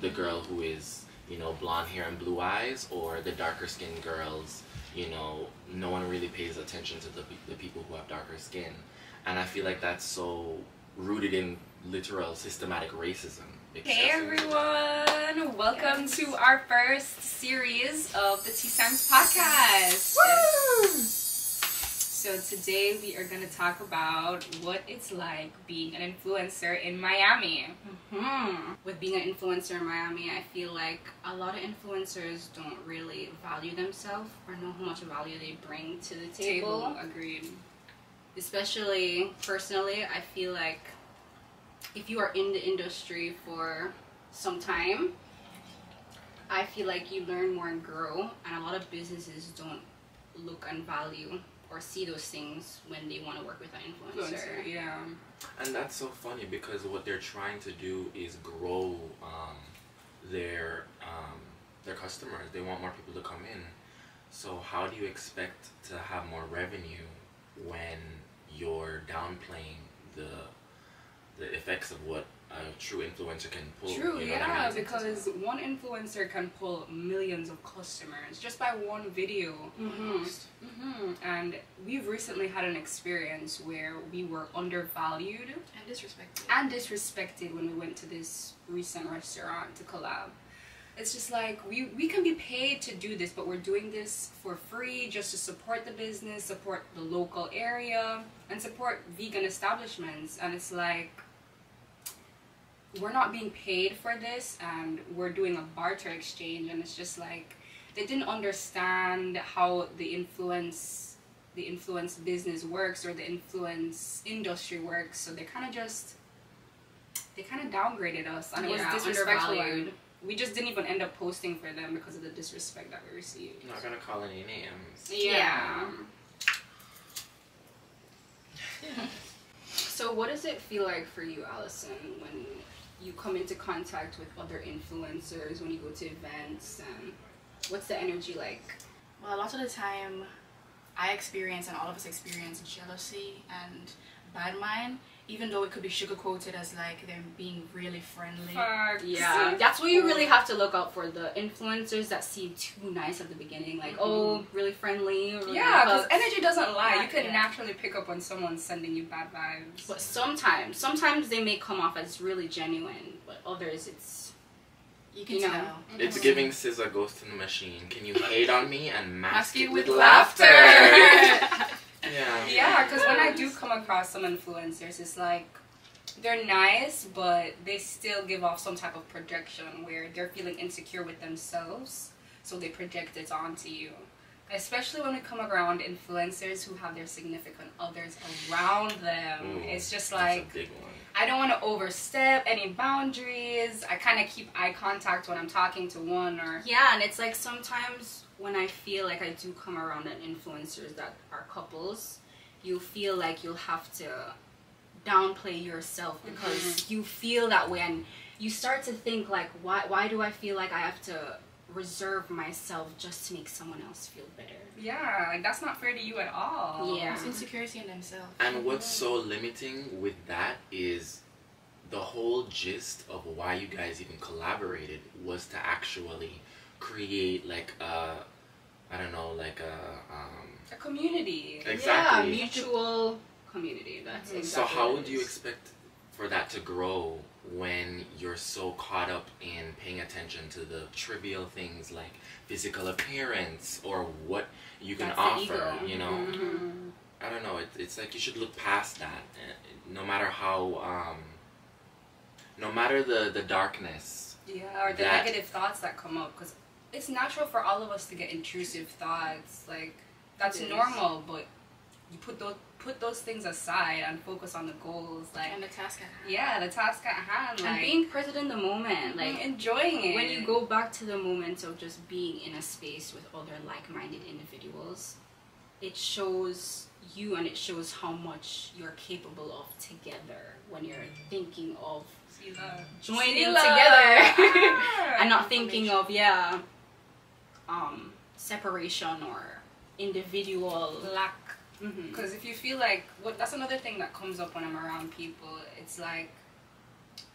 the girl who is you know blonde hair and blue eyes, or the darker skinned girls. You know, no one really pays attention to the the people who have darker skin, and I feel like that's so rooted in literal systematic racism. Hey everyone! Welcome yes. to our first series of the T Times podcast. Woo! So today we are going to talk about what it's like being an influencer in Miami. Mm-hmm. With being an influencer in Miami, I feel like a lot of influencers don't really value themselves or know how much value they bring to the table. table. Agreed. Especially personally, I feel like if you are in the industry for some time, I feel like you learn more and grow, and a lot of businesses don't look and value or see those things when they want to work with an influencer. influencer. Yeah. And that's so funny because what they're trying to do is grow um, their um, their customers. They want more people to come in. So how do you expect to have more revenue when you're downplaying the the effects of what a true influencer can pull. True, you know yeah, I mean? because one influencer can pull millions of customers just by one video. Mm-hmm. Mm-hmm. And we've recently had an experience where we were undervalued and disrespected. And disrespected when we went to this recent restaurant to collab. It's just like we, we can be paid to do this, but we're doing this for free just to support the business, support the local area, and support vegan establishments. And it's like we're not being paid for this and we're doing a barter exchange and it's just like they didn't understand how the influence the influence business works or the influence industry works so they kind of just they kind of downgraded us and yeah, it was disrespectful. we just didn't even end up posting for them because of the disrespect that we received. Not gonna call any names. Yeah, yeah. so what does it feel like for you allison when you come into contact with other influencers when you go to events and what's the energy like? Well a lot of the time i experience and all of us experience jealousy and bad mind even though it could be sugar coated as like them being really friendly. Yeah, that's what you really have to look out for the influencers that seem too nice at the beginning, like mm-hmm. oh, really friendly. Really yeah, because energy doesn't lie. You can yeah. naturally pick up when someone's sending you bad vibes. But sometimes, sometimes they may come off as really genuine, but others it's you can you know, tell. It's mm-hmm. giving SZA Ghost in the Machine. Can you hate on me and mask, mask it with, with laughter? laughter. Yeah. Yeah, because when I do come across some influencers, it's like they're nice, but they still give off some type of projection where they're feeling insecure with themselves, so they project it onto you. Especially when we come around influencers who have their significant others around them. Ooh, it's just like I don't want to overstep any boundaries. I kind of keep eye contact when I'm talking to one or Yeah, and it's like sometimes when I feel like I do come around an influencers that are couples, you feel like you'll have to downplay yourself because mm-hmm. you feel that way and you start to think like why why do I feel like I have to reserve myself just to make someone else feel better. Yeah, like that's not fair to you at all. Yeah. It's insecurity in themselves. And what's so limiting with that is the whole gist of why you guys even collaborated was to actually create like a I don't know, like a um, a community. Exactly. Yeah, mutual community. That's mm-hmm. exactly. So how would you expect for that to grow when you're so caught up in paying attention to the trivial things like physical appearance or what you can That's offer? You know. Mm-hmm. I don't know. It, it's like you should look past that. Eh, no matter how, um, no matter the the darkness. Yeah, or the negative thoughts that come up because it's natural for all of us to get intrusive thoughts. Like that's normal, but you put those put those things aside and focus on the goals, like and the task at hand. Yeah, the task at hand, like, and being present in the moment, like enjoying it. When you go back to the moment of just being in a space with other like-minded individuals, it shows you and it shows how much you're capable of together when you're thinking of joining together and not thinking of yeah um, separation or individual lack. Because mm-hmm. if you feel like what that's another thing that comes up when I'm around people. It's like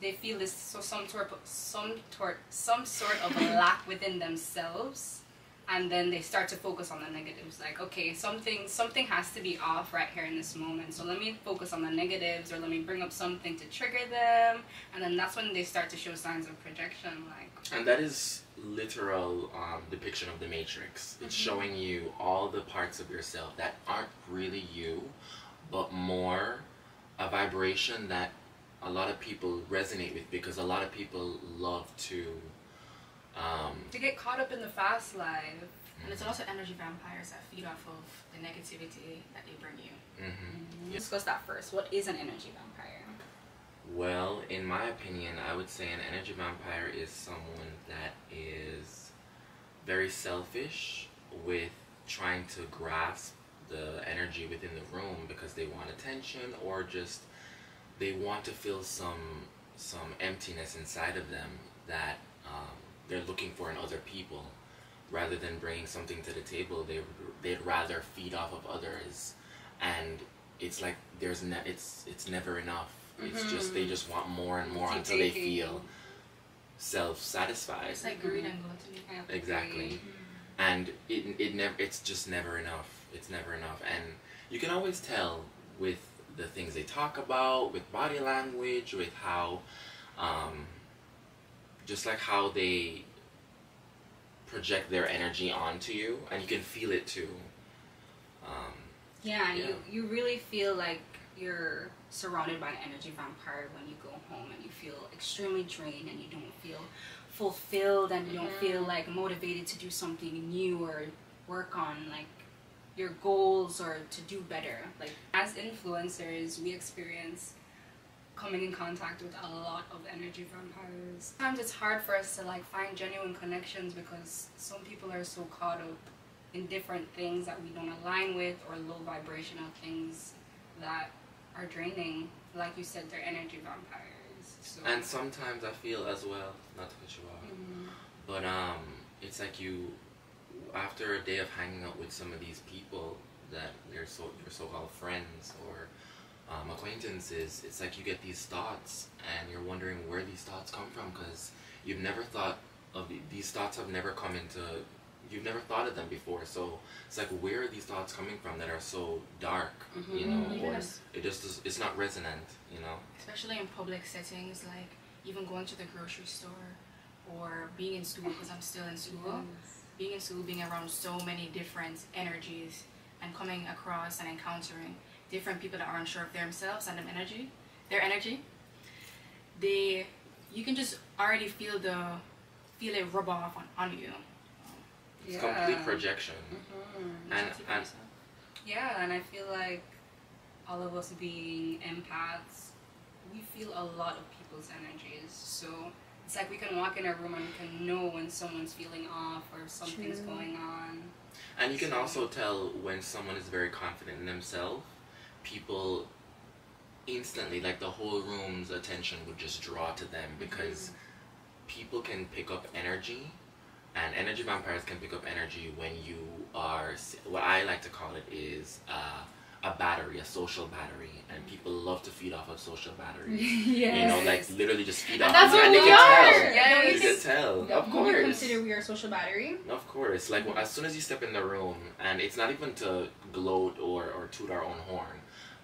they feel this so some sort of some sort some sort of a lack within themselves and then they start to focus on the negatives. Like okay something something has to be off right here in this moment. So let me focus on the negatives or let me bring up something to trigger them. And then that's when they start to show signs of projection like and that is literal um, depiction of the matrix. It's mm-hmm. showing you all the parts of yourself that aren't really you but more a vibration that a lot of people resonate with because a lot of people love to um, to get caught up in the fast life. And it's also energy vampires that feed off of the negativity that they bring you. Mm-hmm. Mm-hmm. Discuss that first. What is an energy vampire? Well, in my opinion, I would say an energy vampire is someone that is very selfish with trying to grasp the energy within the room because they want attention or just they want to feel some some emptiness inside of them that um, they're looking for in other people. Rather than bringing something to the table they they'd rather feed off of others. And it's like there's ne- it's it's never enough. Mm-hmm. it's just they just want more and more until they feel self-satisfied. It's like greed and gluttony exactly. mm-hmm. and it, it never it's just never enough. It's never enough. And you can always tell with the things they talk about with body language with how um, just like how they project their energy onto you, and you can feel it too. Um, yeah, yeah, you you really feel like you're surrounded by an energy vampire when you go home, and you feel extremely drained, and you don't feel fulfilled, and you mm-hmm. don't feel like motivated to do something new or work on like your goals or to do better. Like as influencers, we experience coming in contact with a lot of energy vampires. Sometimes it's hard for us to like find genuine connections because some people are so caught up in different things that we don't align with or low vibrational things that are draining. Like you said, they're energy vampires. So. And sometimes I feel as well, not to cut you off, mm-hmm. but um, it's like you, after a day of hanging out with some of these people that they're so your so-called friends or um, acquaintances, it's like you get these thoughts and you're wondering where these thoughts come from because you've never thought of these thoughts have never come into you've never thought of them before so it's like where are these thoughts coming from that are so dark mm-hmm. you know yes. or it just it's not resonant you know especially in public settings like even going to the grocery store or being in school because i'm still in school yes. being in school being around so many different energies and coming across and encountering different people that are unsure of themselves and their energy, their energy, they you can just already feel the feel it rub off on, on you. It's yeah. complete projection. Mm-hmm. And, and yeah, and I feel like all of us being empaths, we feel a lot of people's energies. So it's like we can walk in a room and we can know when someone's feeling off or something's True. going on. And you can so. also tell when someone is very confident in themselves people instantly like the whole room's attention would just draw to them because mm-hmm. people can pick up energy and energy vampires can pick up energy when you are what i like to call it is uh, a battery, a social battery, and people love to feed off of social batteries. yes. You know, like literally just feed and off. That's what we are. Yeah, you can tell. Of course. You consider we are social battery. Of course. Like well, as soon as you step in the room, and it's not even to gloat or or toot our own horn,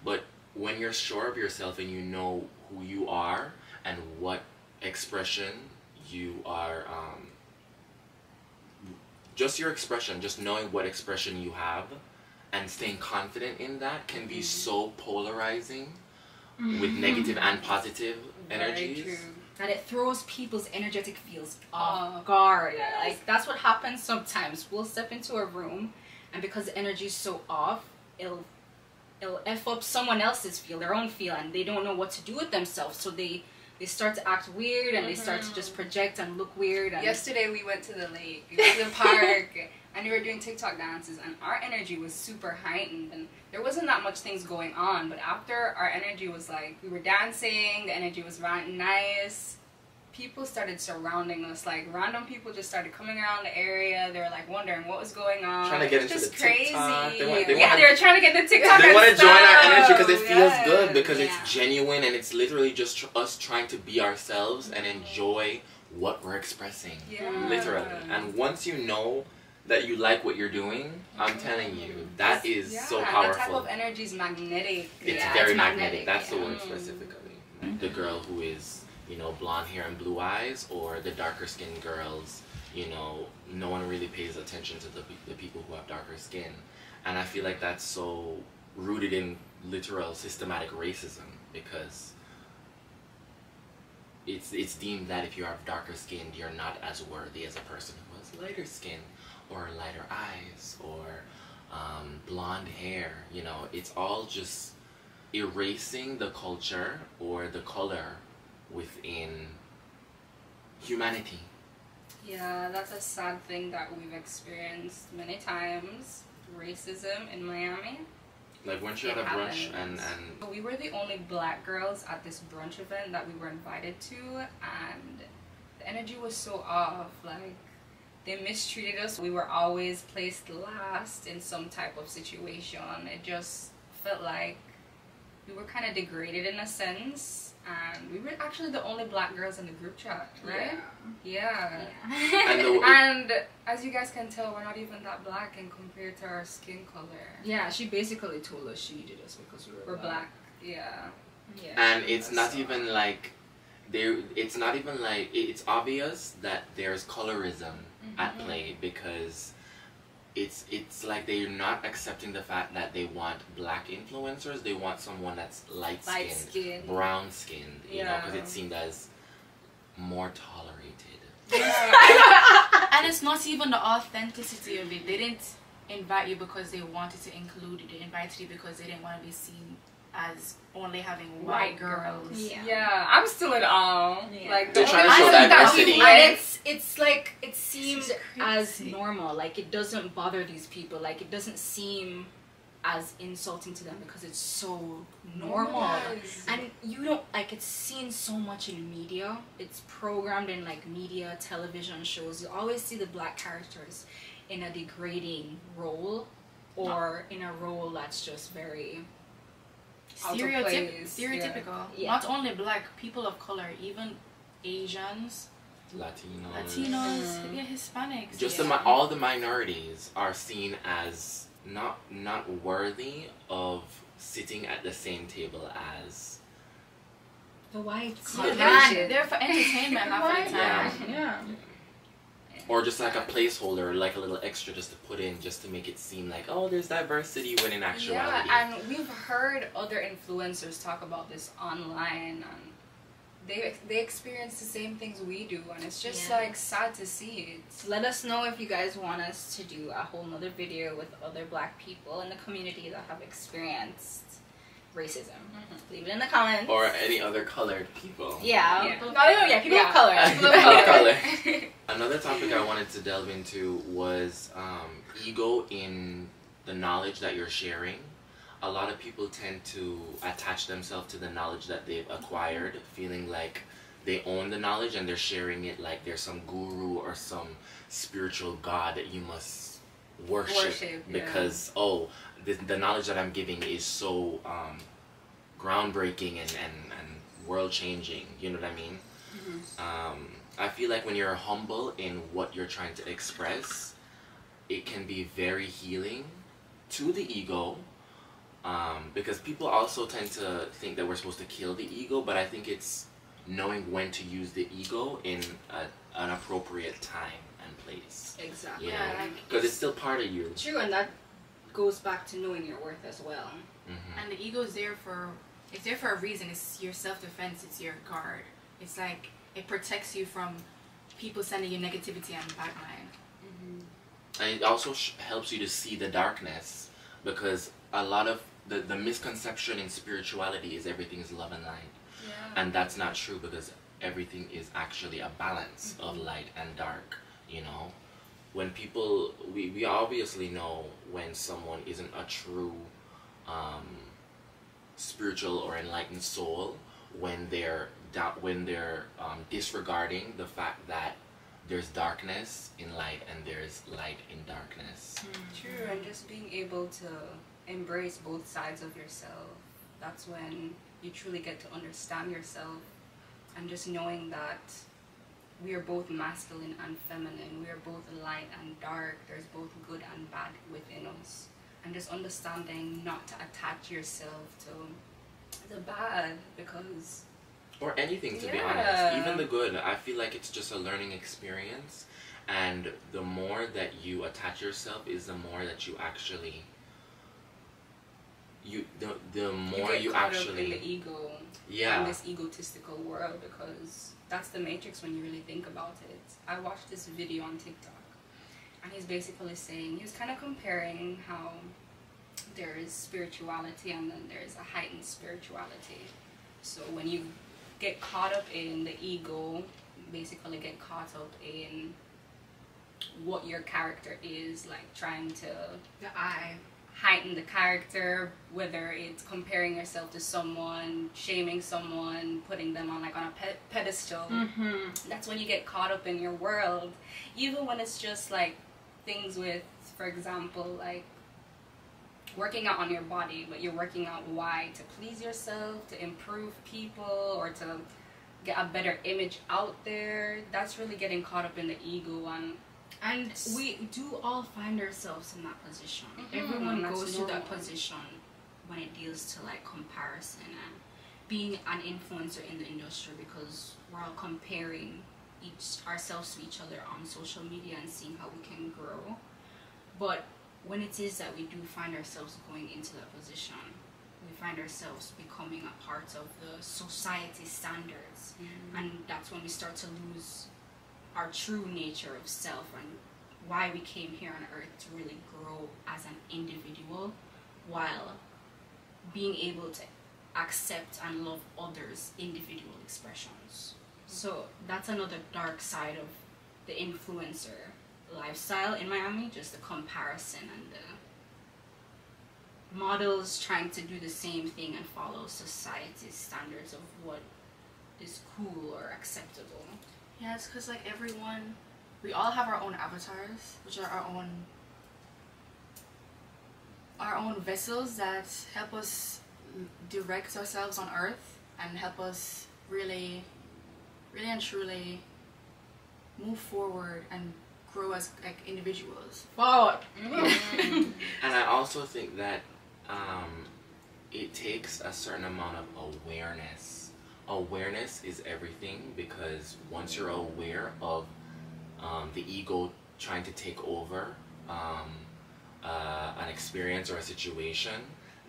but when you're sure of yourself and you know who you are and what expression you are, um, just your expression, just knowing what expression you have and staying confident in that can be mm-hmm. so polarizing mm-hmm. with negative and positive energies. That it throws people's energetic fields off guard. Yes. Like that's what happens sometimes. We'll step into a room and because the energy is so off, it'll it'll f up someone else's feel, their own feel, and they don't know what to do with themselves. So they they start to act weird and mm-hmm. they start to just mm-hmm. project and look weird. And Yesterday we went to the lake, we went to the park, and we were doing TikTok dances, and our energy was super heightened, and there wasn't that much things going on. But after our energy was like we were dancing, the energy was right nice. people started surrounding us. Like random people just started coming around the area. They were like wondering what was going on. Trying to get into just the TikTok. They want- they yeah, wanna- they were trying to get the TikTok. they want to join our energy because it feels Yeah. good because Yeah. it's genuine and it's literally just tr- us trying to be ourselves and enjoy what we're expressing Yeah. literally and once you know that you like what you're doing i'm telling you that is yeah, so That type powerful of energy is magnetic. it's Yeah, very it's magnetic. magnetic, That's the yeah. word specifically. Mm-hmm. The girl who is, you know, blonde hair and blue eyes, or the darker skinned girls, you know, no one really pays attention to the, the people who have darker skin. And I feel like that's so rooted in literal systematic racism because it's it's deemed that if you are darker skinned, you're not as worthy as a person who has lighter skin or lighter eyes or um, blonde hair. You know, it's all just erasing the culture or the color within humanity. Yeah, that's a sad thing that we've experienced many times. Racism in Miami. Like weren't you at a brunch and and We were the only black girls at this brunch event that we were invited to, and the energy was so off. Like, they mistreated us. We were always placed last in some type of situation. It just felt like we were kind of degraded in a sense. And we were actually the only black girls in the group chat, right? Yeah. And the- And as you guys can tell, we're not even that black in compared to our skin color. Yeah, she basically told us she did us because we were, We're black. Yeah. Yeah. and it's not So- even like there it's not even like it's obvious that there's colorism at Mhm. play because it's it's like they're not accepting the fact that they want black influencers they want someone that's light Light skinned skin. brown skinned you know because it seemed as more tolerated And it's not even the authenticity of it. They didn't invite you because they wanted to include you. They invited you because they didn't want to be seen as only having white, White girls. girls. Yeah. Yeah, I'm still in awe. Yeah. Like They're the trying to only show thing diversity. we And it's it's like it seems as normal. Like it doesn't bother these people. Like it doesn't seem as insulting to them because it's so normal. Normalized. And you don't like it's seen so much in media. It's programmed in like media, television shows. You always see the black characters in a degrading role or in a role that's just very Out of Stereotyp- place, stereotypical. yeah. Not only black, people of color, even Asians, latinos Latinos, Mhm. yeah, Hispanics. just yeah. the all the minorities are seen as not not worthy of sitting at the same table as the whites. Yeah, Yeah. they're, for entertainment half the Yeah. time. Yeah. Or just like a placeholder like a little extra just to put in just to make it seem like oh there's diversity when in actuality Yeah, and we've heard other influencers talk about this online, and they they experience the same things we do, and it's just Yeah. like sad to see it. Let us know if you guys want us to do a whole nother video with other black people in the community that have experienced racism. Leave it in the comments. or any other colored people yeah. Yeah. Not even, yeah, people Yeah. of color. People People of of color. color. Another topic I wanted to delve into was um, ego in the knowledge that you're sharing. A lot of people tend to attach themselves to the knowledge that they've acquired, feeling like they own the knowledge and they're sharing it like there's some guru or some spiritual god that you must worship, Worship, yeah. because oh the, the knowledge that I'm giving is so um, groundbreaking and, and, and world changing. You know what I mean? Um, I feel like when you're humble in what you're trying to express, it can be very healing to the ego. Um, because people also tend to think that we're supposed to kill the ego, but I think it's knowing when to use the ego in a, an appropriate time and place. Exactly. You Yeah, like, because it's still part of you. True, and that goes back to knowing your worth as well. hmm And the ego is there for it's there for a reason. It's your self defense. It's your guard. It's like it protects you from people sending you negativity and bad mind. and it also sh- helps you to see the darkness because a lot of the, the misconception in spirituality is everything is love and light Yeah. and that's not true because everything is actually a balance of light and dark you know when people we, we obviously know when someone isn't a true um, spiritual or enlightened soul when they're da- when they're um, disregarding the fact that there's darkness in light and there's light in darkness. True, and just being able to embrace both sides of yourself. That's when you truly get to understand yourself and just knowing that we are both masculine and feminine. We are both light and dark. There's both good and bad within us. And just understanding not to attach yourself to the bad because Or anything, to be honest. Even the good. I feel like it's just a learning experience. And the more that you attach yourself is the more that you actually you the the more get you, caught up in actually the ego yeah in this egotistical world because that's the matrix when you really think about it. I watched this video on TikTok and he's basically saying he was kind of comparing how there is spirituality and then there's a heightened spirituality. So when you get caught up in the ego, basically get caught up in what your character is, like trying to The I. heighten the character, whether it's comparing yourself to someone, shaming someone, putting them on like on a pe- pedestal. Mm-hmm. That's when you get caught up in your world. Even when it's just like things with, for example, like working out on your body, but you're working out why? To please yourself, to improve people, or to get a better image out there. That's really getting caught up in the ego and And we do all find ourselves in that position. Mhm, Everyone that's goes through that position when it deals to like comparison and being an influencer in the industry because we're all comparing each ourselves to each other on social media and seeing how we can grow. But when it is that we do find ourselves going into that position, we find ourselves becoming a part of the society standards. And that's when we start to lose our true nature of self and why we came here on earth to really grow as an individual while being able to accept and love others individual expressions. So that's another dark side of the influencer lifestyle in miami just the comparison and the models trying to do the same thing and follow society's standards of what is cool or acceptable Yeah, it's because like everyone, we all have our own avatars, which are our own, our own vessels that help us direct ourselves on Earth and help us really, really and truly move forward and grow as like individuals. forward Mm. And I also think that um, it takes a certain amount of awareness. Awareness is everything because once you're aware of um, the ego trying to take over um, uh, an experience or a situation,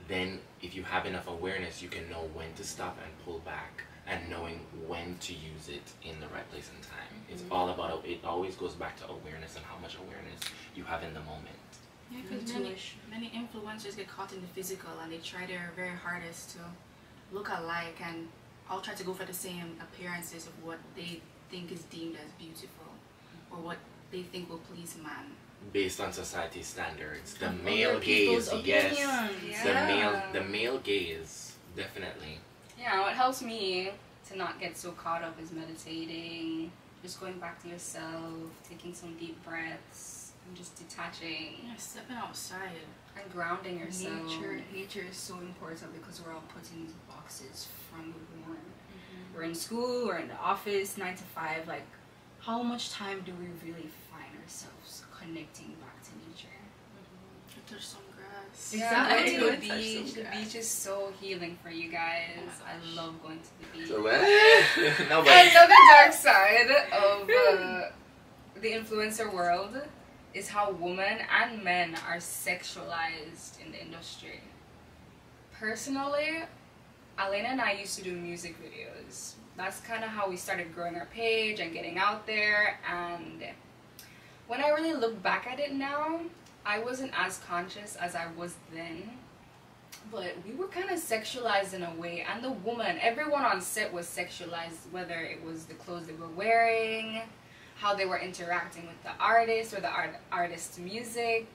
then if you have enough awareness, you can know when to stop and pull back and knowing when to use it in the right place and time. It's all about, it always goes back to awareness and how much awareness you have in the moment. Yeah, because many, many influencers get caught in the physical and they try their very hardest to look alike and all try to go for the same appearances of what they think is deemed as beautiful or what they think will please man. based on society standards. The And male gaze, yes. opinions. The male, the male gaze, definitely. Yeah, what helps me to not get so caught up is meditating, just going back to yourself, taking some deep breaths, and just detaching Yeah, stepping outside. and grounding yourself. Nature, nature is so important because we're all put in these boxes from the born. We're in school, we're in the office, nine to five. Like, how much time do we really find ourselves connecting back to nature? To touch some grass. Yeah, Exactly. going to the some beach. The beach is so healing for you guys. I love going to the beach. So what? no, I but know the dark side of uh, the influencer world is how women and men are sexualized in the industry. Personally, Alena and I used to do music videos. That's kind of how we started growing our page and getting out there. And when I really look back at it now, I wasn't as conscious as I was then. But we were kind of sexualized in a way, and the woman, everyone on set was sexualized, whether it was the clothes they were wearing, how they were interacting with the artist or the art- artist's music,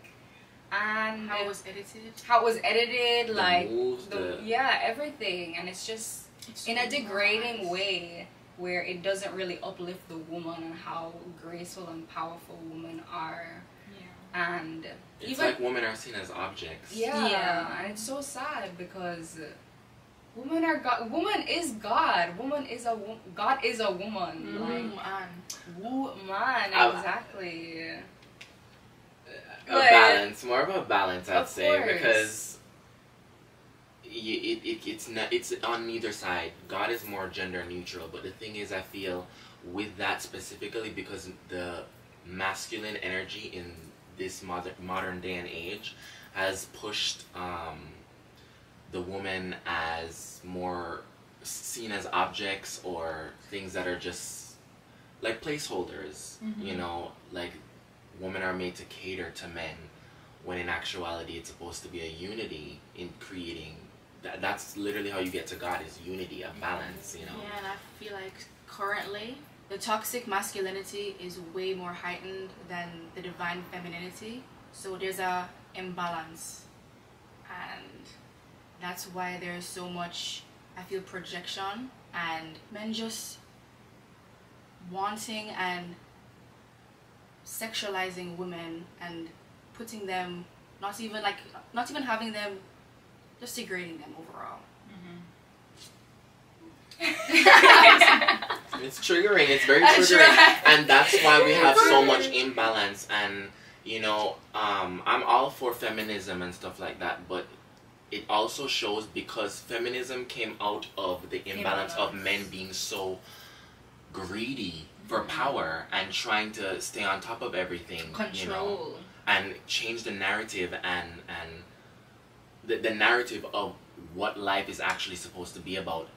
and How it was edited. how it was edited, the like moves, the, the, yeah, everything, and it's just in a degrading way where it doesn't really uplift the woman and how graceful and powerful women are Yeah. and It's even like women are seen as objects. yeah, Yeah. and it's so sad because women are God. Woman is God. Woman is a wo- God is a woman. Mhm. Like and woman, exactly. A But- balance, more of a balance, I'd say, course. because you, it, it, it's not, it's on neither side. God is more gender neutral, but the thing is, I feel with that specifically because the masculine energy in this modern modern day and age has pushed um, the woman as more seen as objects or things that are just like placeholders. You mm-hmm. know, like women are made to cater to men when in actuality it's supposed to be a unity in creating that, that's literally how you get to god is unity a balance you know Yeah, and I feel like currently the toxic masculinity is way more heightened than the divine femininity. So there's a imbalance, and that's why there's so much. I feel projection and men just wanting and sexualizing women and putting them not even like not even having them just degrading them overall. it's triggering it's very That's triggering right. and that's why we have so much imbalance and you know um, i'm all for feminism and stuff like that but it also shows because feminism came out of the imbalance of men being so greedy for power and trying to stay on top of everything you know and change the narrative and and the, the narrative of what life is actually supposed to be about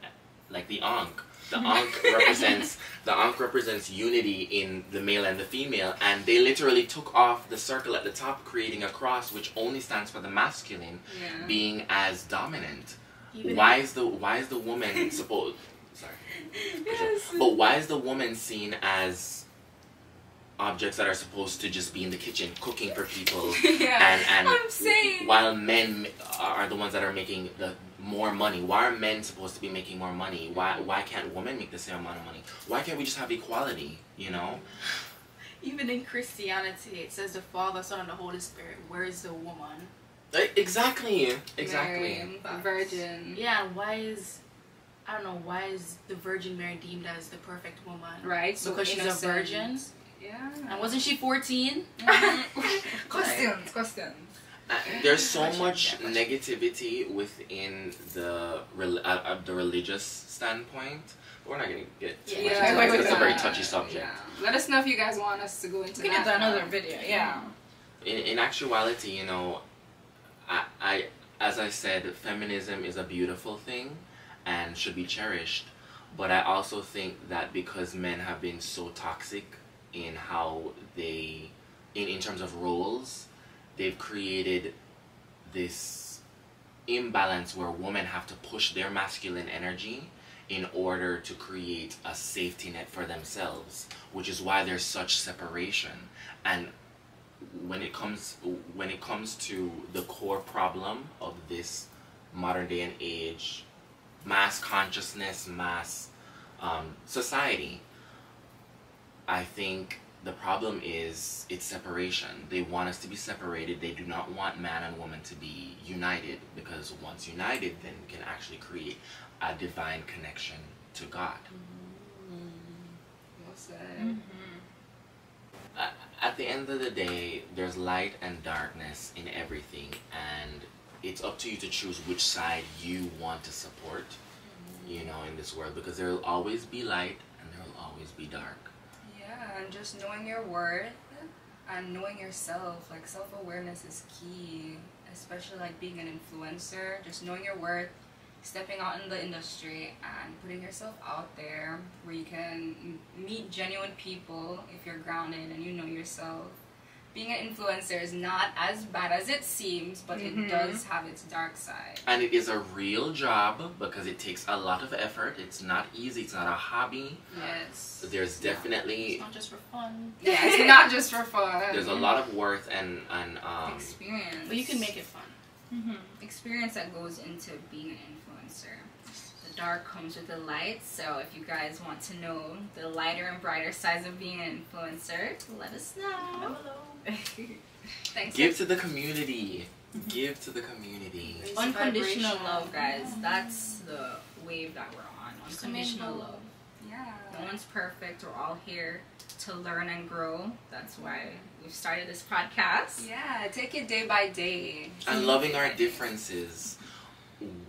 like the ankh the ankh represents the ankh represents unity in the male and the female and they literally took off the circle at the top creating a cross which only stands for the masculine Yeah. being as dominant Even why is the why is the woman supposed sorry Yes. but why is the woman seen as objects that are supposed to just be in the kitchen cooking for people yeah. and and I'm saying. while men are the ones that are making the more money why are men supposed to be making more money why why can't women make the same amount of money why can't we just have equality you know even in Christianity it says the Father, Son, and the Holy Spirit. Where is the woman? Eh, exactly exactly Mary, virgin. Yeah, why is I don't know why is the Virgin Mary deemed as the perfect woman? Right. So Because she's a virgin? Yeah. And wasn't she fourteen? questions. Questions. Uh, there's so much negativity within the rel- uh, uh, the religious standpoint we're not gonna get too Yeah. much into that. wait, it's a very touchy subject Yeah. Let us know if you guys want us to go into We can that. get to another now. video. Yeah. in, in actuality, you know, I, I, as I said, feminism is a beautiful thing and should be cherished. But I also think that because men have been so toxic in how they, in, in terms of roles, they've created this imbalance where women have to push their masculine energy in order to create a safety net for themselves, which is why there's such separation. And when it comes when it comes to the core problem of this modern day and age mass consciousness mass um, society i think the problem is it's separation they want us to be separated they do not want man and woman to be united because once united then we can actually create a divine connection to god Well said. Mm-hmm. at, at the end of the day, there's light and darkness in everything, and it's up to you to choose which side you want to support, you know, in this world, because there will always be light and there will always be dark. And just knowing your worth and knowing yourself. Like self awareness is key, especially like being an influencer. Just knowing your worth, stepping out in the industry, and putting yourself out there where you can meet genuine people if you're grounded and you know yourself. Being an influencer is not as bad as it seems, but Mhm. it does have its dark side. And it is a real job because it takes a lot of effort. It's not easy, it's not a hobby. Yes. There's definitely It's not just for fun. Yeah, it's not just for fun. there's a lot of worth and and um Experience. But you can make it fun. Mm-hmm. experience that goes into being an influencer. The dark comes with the light. So if you guys want to know the lighter and brighter sides of being an influencer, let us know. Thanks. Give to the community. Give to the community. Raise Unconditional love, guys. That's the wave that we're on. Unconditional love. Yeah. No one's perfect. We're all here to learn and grow. That's why we've started this podcast. Yeah, take it day by day. And loving our differences.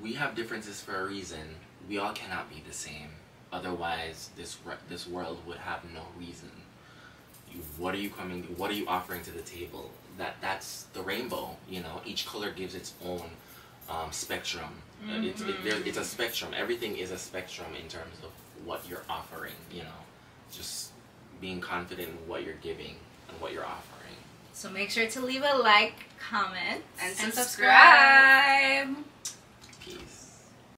We have differences for a reason. We all cannot be the same. Otherwise, this this world would have no reason. You, what are you coming? What are you offering to the table? That that's the rainbow. You know, each color gives its own um, spectrum. Uh, It's it, there, it's a spectrum. Everything is a spectrum in terms of what you're offering. You know, just being confident in what you're giving and what you're offering. So make sure to leave a like, comment, And and subscribe. subscribe.